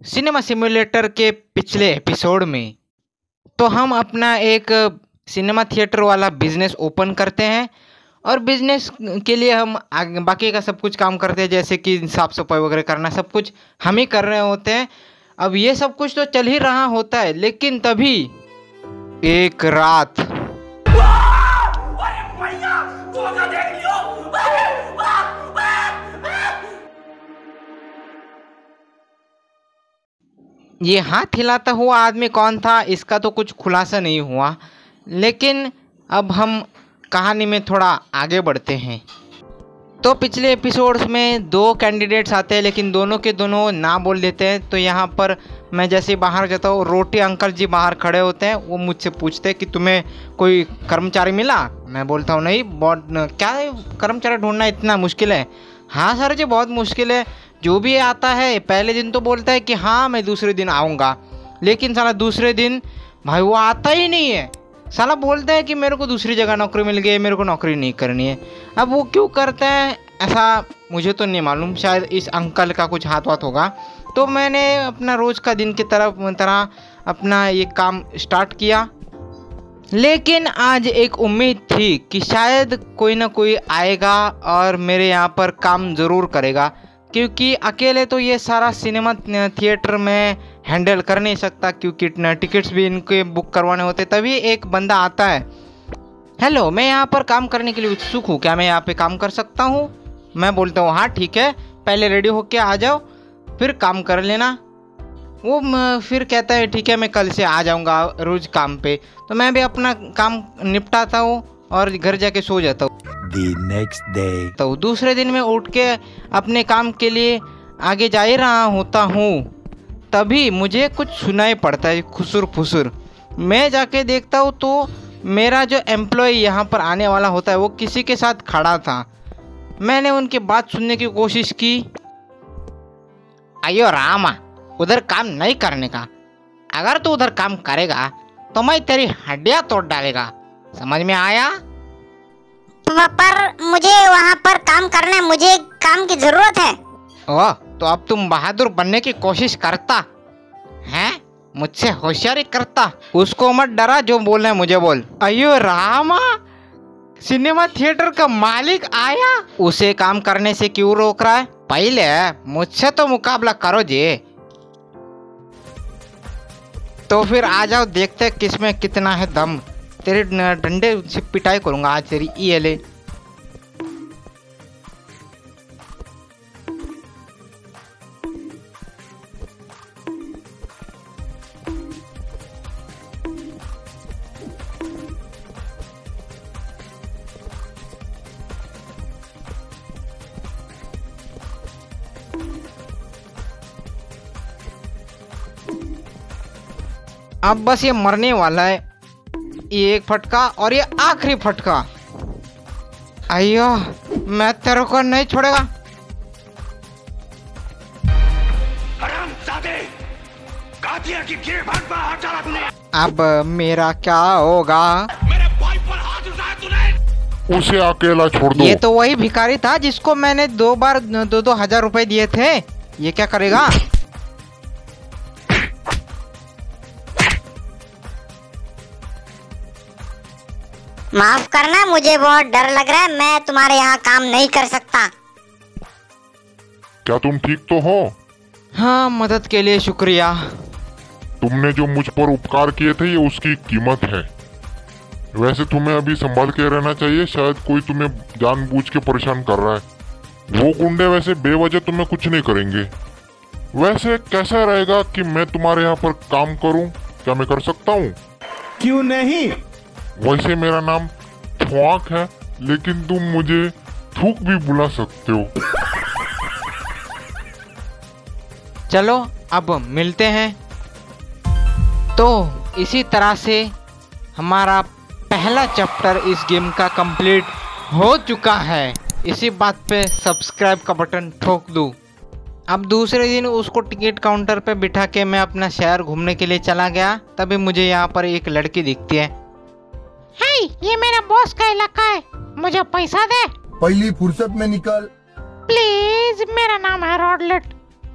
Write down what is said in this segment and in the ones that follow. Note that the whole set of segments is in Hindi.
सिनेमा सिमुलेटर के पिछले एपिसोड में तो हम अपना एक सिनेमा थिएटर वाला बिज़नेस ओपन करते हैं और बिज़नेस के लिए हम बाकी का सब कुछ काम करते हैं, जैसे कि साफ़ सफ़ाई वगैरह करना सब कुछ हम ही कर रहे होते हैं। अब ये सब कुछ तो चल ही रहा होता है, लेकिन तभी एक रात ये हाथ हिलाता हुआ आदमी कौन था? इसका तो कुछ खुलासा नहीं हुआ। लेकिन अब हम कहानी में थोड़ा आगे बढ़ते हैं। तो पिछले एपिसोड्स में दो कैंडिडेट्स आते हैं, लेकिन दोनों के दोनों ना बोल देते हैं। तो यहाँ पर मैं जैसे बाहर जाता हूँ, रोटी अंकल जी बाहर खड़े होते हैं। वो मुझसे पूछते हैं कि तुम्हें कोई कर्मचारी मिला? मैं बोलता हूँ, नहीं, बहुत, क्या कर्मचारी ढूंढना इतना मुश्किल है? हाँ सर जी, बहुत मुश्किल है। जो भी आता है, पहले दिन तो बोलता है कि हाँ मैं दूसरे दिन आऊँगा। लेकिन साला दूसरे दिन, भाई वो आता ही नहीं है। साला बोलता है कि मेरे को दूसरी जगह नौकरी मिल गई है, मेरे को नौकरी नहीं करनी है। अब वो क्यों करते हैं, ऐसा मुझे तो नहीं मालूम। शायद इस अंकल का कुछ हाथ वाथ होगा। तो मैंने अपना रोज़ का दिन की तरफ़, तरह अपना ये काम स्टार्ट किया। लेकिन आज एक उम्मीद थी कि शायद कोई ना कोई आएगा और मेरे यहाँ पर काम ज़रूर करेगा। क्योंकि अकेले तो ये सारा सिनेमा थिएटर में हैंडल कर नहीं सकता क्योंकि टिकट्स भी इनके बुक करवाने होते, तभी एक बंदा आता है। हेलो, मैं यहाँ पर काम करने के लिए उत्सुक हूँ। क्या मैं यहाँ पे काम कर सकता हूँ? मैं बोलता हूँ हाँ ठीक है। पहले रेडी होके आ जाओ, फिर काम कर लेना। वो फिर कहता है, ठीक है, मैं कल से आ जाऊँगा रोज़ काम पे। तो मैं भी अपना काम निपटाता हूँ। और घर जाके सो जाता हूँ। नेक्स्ट डे तो दूसरे दिन में उठ के अपने काम के लिए आगे जा ही रहा होता हूँ। तभी मुझे कुछ सुनाई पड़ता है खुसुर फुसुर मैं जाके देखता हूँ तो मेरा जो एम्प्लॉय यहाँ पर आने वाला होता है वो किसी के साथ खड़ा था। मैंने उनकी बात सुनने की कोशिश की। अयो रामा उधर काम नहीं करने का। अगर तू उधर काम करेगा तो मैं तेरी हड्डियाँ तोड़ डालेगा। समझ में आया? पर मुझे वहाँ पर काम करना है मुझे काम की ज़रूरत है। ओह तो अब तुम बहादुर बनने की कोशिश करता हैं? मुझसे होशियारी करता। उसको मत डरा जो बोल रहे मुझे बोल। अयो रामा सिनेमा थिएटर का मालिक आया? उसे काम करने से क्यों रोक रहा है? पहले मुझसे तो मुकाबला करो जी। तो फिर आ जाओ देखते किसमें कितना है दम। तेरे डंडे से पिटाई करूँगा आज तेरी ये ले अब बस ये मरने वाला है। ये एक फटका और ये आखिरी फटका। अयो मैं तेरे को नहीं छोड़ेगा। अब मेरा क्या होगा? मेरे भाई पर हाथ उठाया तूने। उसे अकेला छोड़ दो। ये तो वही भिखारी था जिसको मैंने दो बार दो दो हज़ार रुपए दिए थे। ये क्या करेगा? माफ़ करना मुझे बहुत डर लग रहा है मैं तुम्हारे यहाँ काम नहीं कर सकता। क्या तुम ठीक तो हो? हाँ मदद के लिए शुक्रिया। तुमने जो मुझ पर उपकार किए थे ये उसकी कीमत है। वैसे तुम्हें अभी संभाल के रहना चाहिए शायद कोई तुम्हें जानबूझ के परेशान कर रहा है। वो गुंडे वैसे बेवजह तुम्हें कुछ नहीं करेंगे। वैसे कैसा रहेगा कि मैं तुम्हारे यहाँ पर काम करूँ? क्या मैं कर सकता हूँ? क्यों नहीं? वैसे मेरा नाम थुआक है, लेकिन तुम मुझे थूक भी बुला सकते हो। चलो, अब मिलते हैं। तो इसी तरह से हमारा पहला चैप्टर इस गेम का कंप्लीट हो चुका है। इसी बात पे सब्सक्राइब का बटन ठोक दूँ। अब दूसरे दिन उसको टिकट काउंटर पे बिठा के मैं अपना शहर घूमने के लिए चला गया, तभी मुझे यहाँ पर एक लड़की दिखती है। हाय ये मेरा बॉस का इलाका है। मुझे पैसा दे। पहली फुर्सत में निकल। प्लीज़ मेरा नाम है रॉडलेट।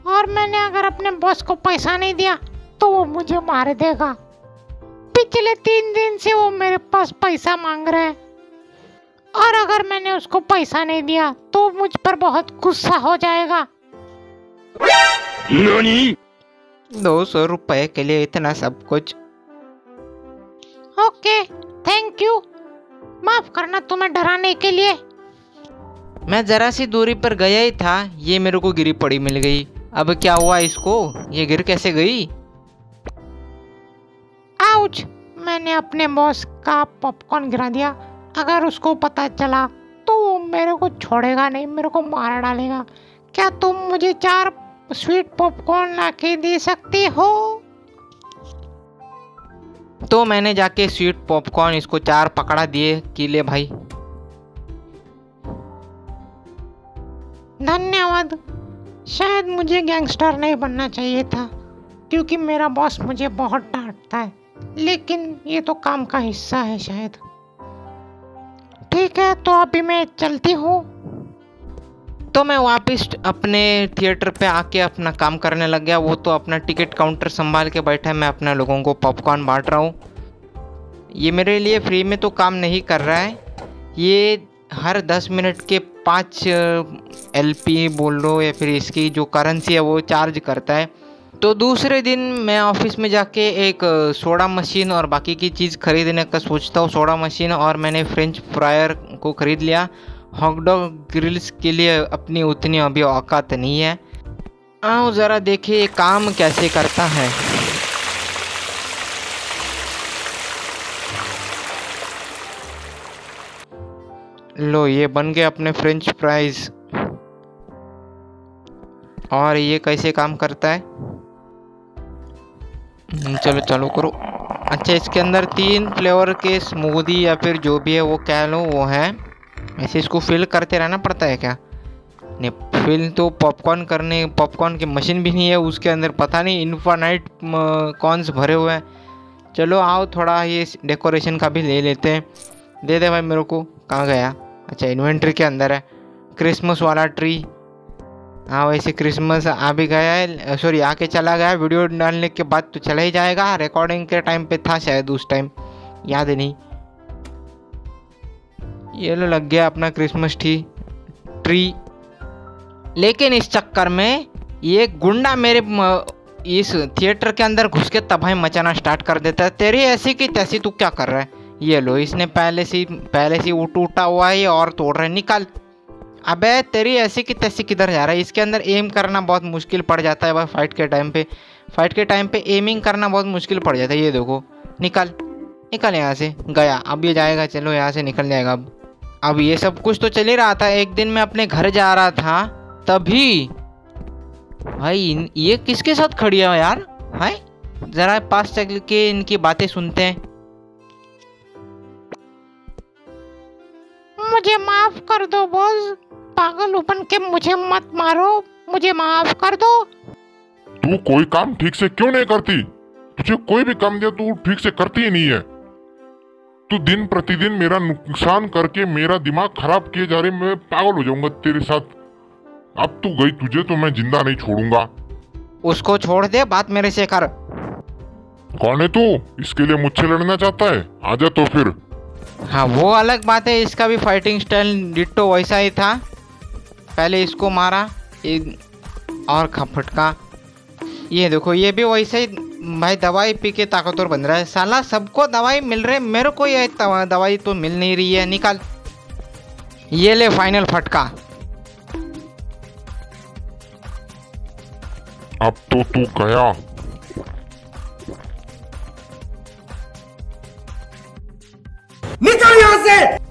और मैंने अगर अपने बॉस को पैसा नहीं दिया तो वो मुझे मार देगा। पिछले तीन दिन से वो मेरे पास पैसा मांग रहा है। और अगर मैंने उसको पैसा नहीं दिया तो मुझ पर बहुत गुस्सा हो जाएगा। दो सौ रुपए के लिए इतना सब कुछ। ओके माफ़ करना तुम्हें डराने के लिए। मैं जरा सी दूरी पर गया ही था ये मेरे को गिरी पड़ी मिल गई। अब क्या हुआ इसको? ये गिर कैसे गई? आउच मैंने अपने बॉस का पॉपकॉर्न गिरा दिया। अगर उसको पता चला तो वो मेरे को छोड़ेगा नहीं मेरे को मार डालेगा। क्या तुम मुझे चार स्वीट पॉपकॉर्न ला के दे सकते हो? तो मैंने जाके स्वीट पॉपकॉर्न इसको चार पकड़ा दिए कि ले भाई। धन्यवाद। शायद मुझे गैंगस्टर नहीं बनना चाहिए था, क्योंकि मेरा बॉस मुझे बहुत डांटता है, लेकिन ये तो काम का हिस्सा है शायद। ठीक है तो अभी मैं चलती हूँ। तो मैं वापस अपने थिएटर पे आके अपना काम करने लग गया। वो तो अपना टिकट काउंटर संभाल के बैठा है। मैं अपने लोगों को पॉपकॉर्न बांट रहा हूँ। ये मेरे लिए फ्री में तो काम नहीं कर रहा है। ये हर दस मिनट के पाँच एल पी बोल लो या फिर इसकी जो करेंसी है वो चार्ज करता है। तो दूसरे दिन मैं ऑफ़िस में जाके एक सोडा मशीन और बाकी की चीज़ खरीदने का सोचता हूँ। सोडा मशीन और मैंने फ्रेंच फ्रायर को ख़रीद लिया। हॉकडॉग ग्रिल्स के लिए अपनी उतनी अभी औकात नहीं है। आओ ज़रा देखिए काम कैसे करता है। लो, ये बन गए अपने फ्रेंच फ्राइज और ये कैसे काम करता है? चलो, चालू करो। अच्छा इसके अंदर तीन फ्लेवर के स्मूदी या फिर जो भी है वो कह लो, वो है। ऐसे इसको फिल करते रहना पड़ता है क्या? नहीं फिल तो पॉपकॉर्न करने पॉपकॉर्न की मशीन भी नहीं है, उसके अंदर पता नहीं इन्फानाइट कॉर्नस भरे हुए हैं। चलो आओ, थोड़ा ये डेकोरेशन का भी ले लेते हैं। दे दे भाई मेरे को, कहाँ गया? अच्छा इन्वेंट्री के अंदर है। क्रिसमस वाला ट्री हाँ वैसे क्रिसमस आ भी गया है सॉरी आके चला गया वीडियो डालने के बाद तो चला ही जाएगा। रिकॉर्डिंग के टाइम पे था शायद उस टाइम याद नहीं। ये लो लग गया अपना क्रिसमस ट्री ट्री लेकिन इस चक्कर में ये गुंडा मेरे इस थिएटर के अंदर घुस के तबाही मचाना स्टार्ट कर देता है। तेरी ऐसी की तैसी तू क्या कर रहा है? ये लो, इसने पहले से पहले से उठ उठा हुआ है और तोड़ रहा है। निकाल। अबे, तेरी ऐसी की तैसी किधर जा रहा है? इसके अंदर एम करना बहुत मुश्किल पड़ जाता है। भाई फाइट के टाइम पे फाइट के टाइम पे एमिंग करना बहुत मुश्किल पड़ जाता है। ये देखो, निकल। निकल यहाँ से। गया। अब ये जाएगा। चलो यहाँ से निकल जाएगा अब। अब ये सब कुछ तो चल ही रहा था। एक दिन मैं अपने घर जा रहा था तभी भाई ये किसके साथ खड़ी है यार? हाय जरा पास चल के इनकी बातें सुनते हैं। मुझे माफ़ कर दो बॉस। पागल बन के मुझे मत मारो। मुझे माफ़ कर दो। तू कोई काम ठीक से क्यों नहीं करती? तुझे कोई भी काम दिया तू ठीक से करती ही नहीं है। तू दिन प्रतिदिन मेरा नुकसान करके मेरा दिमाग खराब किए जा रहे मैं पागल हो जाऊँगा तेरे साथ। अब तू गई तुझे तो मैं ज़िंदा नहीं छोड़ूँगा। उसको छोड़ दे बात मेरे से कर। कौन है तू? इसके लिए मुझसे लड़ना चाहता है? आजा तो फिर। हाँ वो अलग बात है इसका भी फाइटिंग स्टाइल डिट्टो वैसा ही था। पहले इसको मारा एक और खपटका। ये देखो ये भी वैसे ही भाई दवाई पी के ताकतवर बन रहा है। साला सबको दवाई मिल रहे मेरे को ये दवाई तो मिल नहीं रही है। निकाल। ये ले फाइनल फटका। अब तो तू गया। निकल यहाँ से!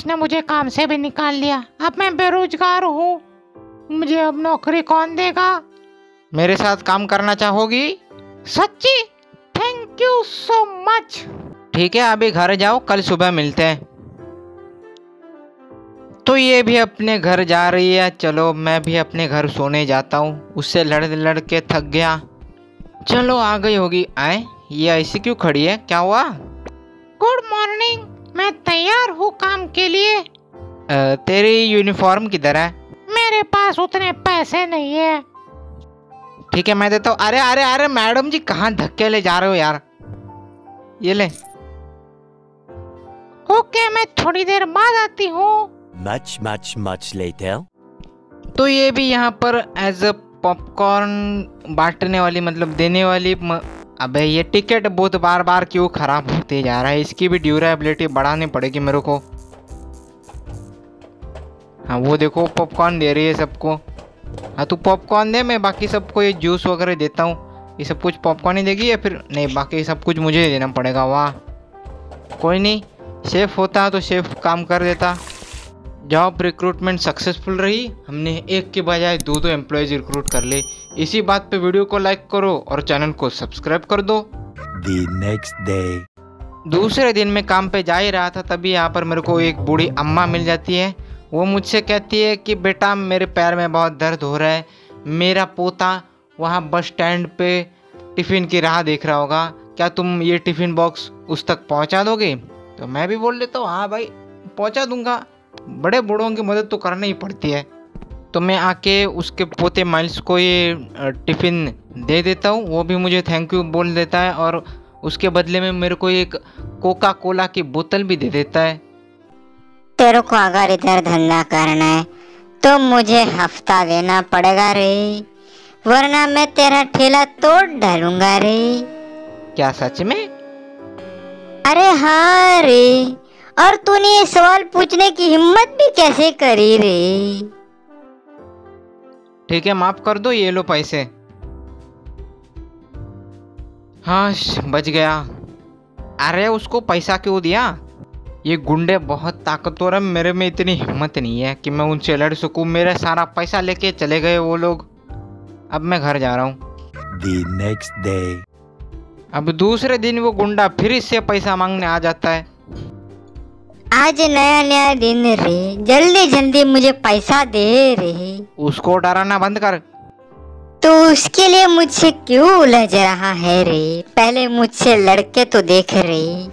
उसने मुझे काम से भी निकाल लिया। अब मैं बेरोजगार हूँ। मुझे अब नौकरी कौन देगा? मेरे साथ काम करना चाहोगी? सच्ची? थैंक यू सो मच ठीक है अभी घर जाओ कल सुबह मिलते हैं। तो ये भी अपने घर जा रही है। चलो मैं भी अपने घर सोने जाता हूँ। उससे लड़ लड़ के थक गया। चलो आ गई होगी। आए ये ऐसी क्यों खड़ी है। क्या हुआ? गुड मॉर्निंग मैं तैयार हूँ काम के लिए। अ, तेरी यूनिफॉर्म किधर है? मेरे पास उतने पैसे नहीं है। ठीक है मैं देता हूँ। अरे अरे अरे मैडम जी कहाँ धक्के ले जा रहे हो यार? ये ले। ओके मैं थोड़ी देर बाद आती हूँ। Much, much, much later. तो ये भी यहाँ पर एज अ पॉपकॉर्न बांटने वाली मतलब देने वाली म... अबे, ये टिकट बहुत बार बार क्यों खराब होते जा रहा है? इसकी भी ड्यूरेबिलिटी बढ़ानी पड़ेगी मेरे को। हाँ वो देखो पॉपकॉर्न दे रही है सबको। हाँ तू पॉपकॉर्न दे, मैं बाकी सबको ये जूस वगैरह देता हूँ। ये सब कुछ पॉपकॉर्न ही देगी या फिर नहीं, बाकी सब कुछ मुझे ही देना पड़ेगा? वाह। कोई नहीं शेफ़ होता तो शेफ़ काम कर देता। जॉब रिक्रूटमेंट सक्सेसफुल रही। हमने एक के बजाय दो दो एम्प्लॉयज़ रिक्रूट कर ले इसी बात पे वीडियो को लाइक करो और चैनल को सब्सक्राइब कर दो। The next day. दूसरे दिन मैं काम पे जा ही रहा था तभी यहाँ पर मेरे को एक बूढ़ी अम्मा मिल जाती है। वो मुझसे कहती है कि बेटा मेरे पैर में बहुत दर्द हो रहा है। मेरा पोता वहाँ बस स्टैंड पे टिफ़िन की राह देख रहा होगा। क्या तुम ये टिफ़िन बॉक्स उस तक पहुँचा दोगे? तो मैं भी बोल देता हूँ हाँ भाई पहुँचा दूँगा। बड़े बूढ़ों की मदद तो करनी ही पड़ती है। तो मैं आके उसके पोते माइल्स को ये टिफ़िन दे देता हूँ वो भी मुझे थैंक यू बोल देता है और उसके बदले में मेरे को एक कोका कोला की बोतल भी दे देता है। तेरे को अगर इधर धंधा करना है तो मुझे हफ़्ता देना पड़ेगा रे वरना मैं तेरा ठेला तोड़ डालूँगा रे। क्या सच में? अरे हाँ रे और तूने ये सवाल पूछने की हिम्मत भी कैसे करी रे? ठीक है माफ़ कर दो ये लो पैसे। हाँ बच गया। अरे उसको पैसा क्यों दिया? ये गुंडे बहुत ताकतवर है मेरे में इतनी हिम्मत नहीं है कि मैं उनसे लड़ सकूँ। मेरा सारा पैसा लेके चले गए वो लोग। अब मैं घर जा रहा हूँ। Next day. अब दूसरे दिन वो गुंडा फिर इससे पैसा मांगने आ जाता है। आज नया नया दिन रे। जल्दी जल्दी मुझे पैसा दे रे। उसको डराना बंद कर। तो उसके लिए मुझसे क्यों उलझ रहा है रे? पहले मुझसे लड़के तो देख रे।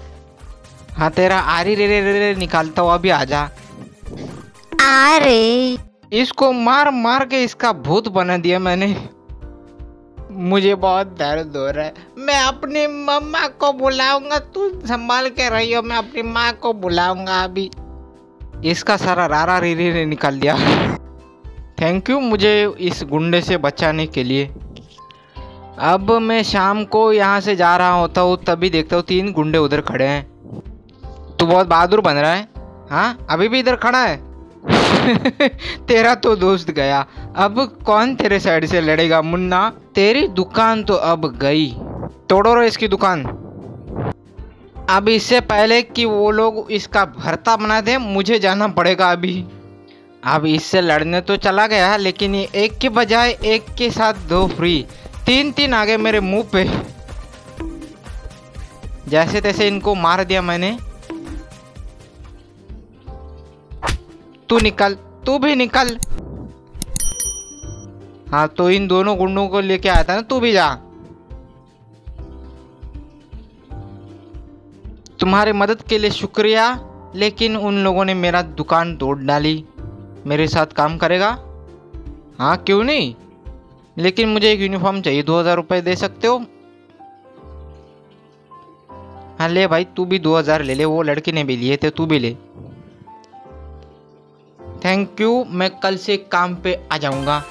हाँ तेरा आरी रे रे रे रे निकालता हूँ अभी आजा। आ रे। इसको मार मार के इसका भूत बना दिया मैंने। मुझे बहुत दर्द हो रहा है। मैं अपनी मम्मा को बुलाऊँगा, तू संभाल के रही हो मैं अपनी माँ को बुलाऊँगा अभी। इसका सारा रारा री री री निकाल दिया। थैंक यू मुझे इस गुंडे से बचाने के लिए। अब मैं शाम को यहाँ से जा रहा होता हूँ, तभी देखता हूँ तीन गुंडे उधर खड़े हैं। तू बहुत बहादुर बन रहा है हाँ? अभी भी इधर खड़ा है? तेरा तो दोस्त गया। अब कौन तेरे साइड से लड़ेगा मुन्ना? तेरी दुकान तो अब गई। तोड़ो रो इसकी दुकान। अब इससे पहले कि वो लोग इसका भरता बना दे, मुझे जाना पड़ेगा अभी। अब इससे लड़ने तो चला गया, लेकिन ये एक के बजाय एक के साथ दो फ्री तीन तीन आ गए मेरे मुँह पे। जैसे तैसे इनको मार दिया मैंने। तू निकल, तू भी निकल। हाँ तो इन दोनों गुंडों को लेके आया था ना, तू भी जा। तुम्हारी मदद के लिए शुक्रिया, लेकिन उन लोगों ने मेरा दुकान तोड़ डाली। मेरे साथ काम करेगा? हाँ क्यों नहीं? लेकिन मुझे एक यूनिफॉर्म चाहिए, दो हज़ार रुपये दे सकते हो? हाँ ले भाई, तू भी दो हज़ार ले ले, वो लड़की ने भी लिए थे, तू भी ले। थैंक यू मैं कल से काम पे आ जाऊँगा।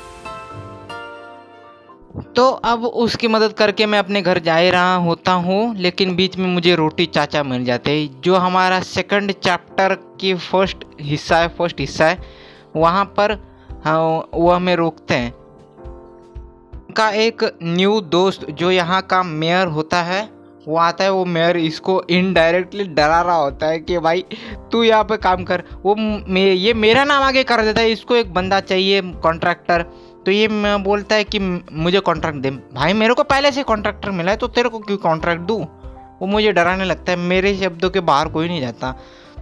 तो अब उसकी मदद करके मैं अपने घर जा रहा होता हूँ, लेकिन बीच में मुझे रोटी चाचा मिल जाते हैं, जो हमारा सेकंड चैप्टर की फ़र्स्ट हिस्सा है फ़र्स्ट हिस्सा है। वहाँ पर हाँ वो हमें रोकते हैं। का एक न्यू दोस्त जो यहाँ का मेयर होता है वो आता है वो मेयर इसको इनडायरेक्टली डरा रहा होता है कि भाई तू यहाँ पे काम कर। वो मे, ये मेरा नाम आगे कर देता है इसको एक बंदा चाहिए कॉन्ट्रैक्टर तो ये बोलता है कि मुझे कॉन्ट्रैक्ट दे। भाई मेरे को पहले से कॉन्ट्रैक्टर मिला है तो तेरे को क्यों कॉन्ट्रैक्ट दूँ? वो मुझे डराने लगता है मेरे शब्दों के बाहर कोई नहीं जाता।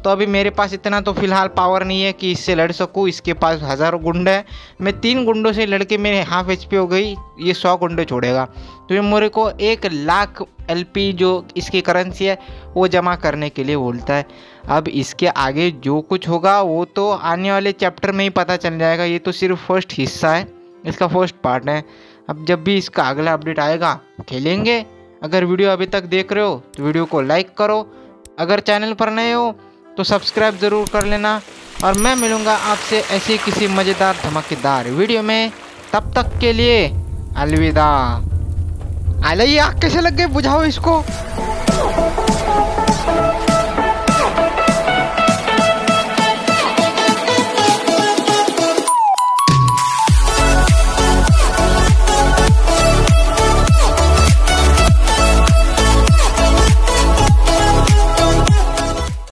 तो अभी मेरे पास इतना तो फ़िलहाल पावर नहीं है कि इससे लड़ सकूँ। इसके पास हज़ारों गुंडे हैं। मैं तीन गुंडों से लड़के मेरे हाफ़ एचपी हो गई। ये सौ गुंडे छोड़ेगा। तो ये मेरे को एक लाख एलपी जो इसकी करेंसी है, वो जमा करने के लिए बोलता है। अब इसके आगे जो कुछ होगा, वो तो आने वाले चैप्टर में ही पता चल जाएगा। ये तो सिर्फ़ फ़र्स्ट हिस्सा है। इसका फ़र्स्ट पार्ट है। अब जब भी इसका अगला अपडेट आएगा, खेलेंगे। अगर वीडियो अभी तक देख रहे हो तो वीडियो को लाइक करो। अगर चैनल पर नए हो तो सब्सक्राइब ज़रूर कर लेना और मैं मिलूँगा आपसे ऐसी किसी मज़ेदार धमाकेदार वीडियो में। तब तक के लिए अलविदा। अल ये आग कैसे लग गए? बुझाओ इसको।